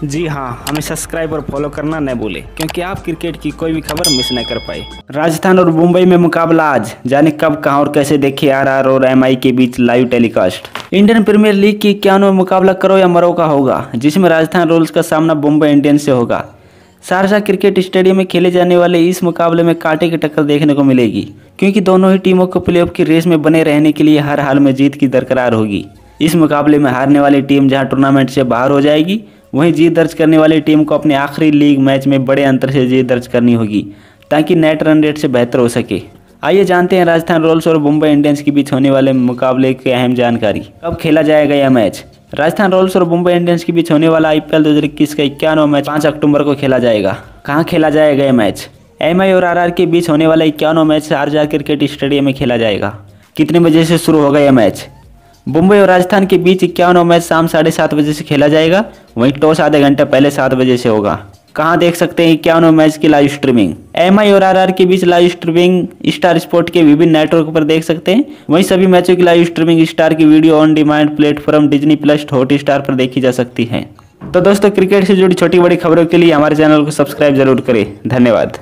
जी हाँ हमें सब्सक्राइब और फॉलो करना न भूलें, क्योंकि आप क्रिकेट की कोई भी खबर मिस न कर पाए। राजस्थान और मुंबई में मुकाबला आज, जाने कब, कहाँ और कैसे देखे आर आर और एमआई के बीच live telecast Indian Premier League की इक्यानवे मुकाबला करो या मरो का होगा, जिसमें राजस्थान रॉयल्स का सामना मुंबई इंडियंस से होगा। शारजा क्रिकेट स्टेडियम में खेले जाने वाले इस मुकाबले में कांटे की टक्कर देखने को मिलेगी, क्योंकि दोनों ही टीमों को प्लेऑफ की रेस में बने रहने के लिए हर हाल में जीत की दरकरार होगी। इस मुकाबले में हारने वाली टीम जहाँ टूर्नामेंट से बाहर हो जाएगी वहीं जीत दर्ज करने वाली टीम को अपने आखिरी लीग मैच में बड़े अंतर से जीत दर्ज करनी होगी, ताकि नेट रन रेट से बेहतर हो सके। आइए जानते हैं राजस्थान रॉयल्स और मुंबई इंडियंस के बीच होने वाले मुकाबले की अहम जानकारी। कब खेला जाएगा यह मैच? राजस्थान रॉयल्स और मुंबई इंडियंस के बीच होने वाला आईपीएल 2021 का इक्यानवा मैच पाँच अक्टूबर को खेला जाएगा। कहाँ खेला जाएगा यह मैच? एमआई और आर के बीच होने वाला इक्यानवा मैच शारजा क्रिकेट स्टेडियम में खेला जाएगा। कितने बजे से शुरू होगा यह मैच? मुंबई और राजस्थान के बीच इक्यावन मैच शाम साढ़े सात बजे से खेला जाएगा। वहीं टॉस आधे घंटे पहले सात बजे से होगा। कहाँ देख सकते हैं इक्यावन मैच की लाइव स्ट्रीमिंग एमआई और आर के बीच लाइव स्ट्रीमिंग स्टार स्पोर्ट के विभिन्न नेटवर्क पर देख सकते हैं। वहीं सभी मैचों की लाइव स्ट्रीमिंग स्टार की video on demand platform Disney plus Hotstar पर देखी जा सकती है। तो दोस्तों क्रिकेट से जुड़ी छोटी बड़ी खबरों के लिए हमारे चैनल को सब्सक्राइब ज़रूर करें। धन्यवाद।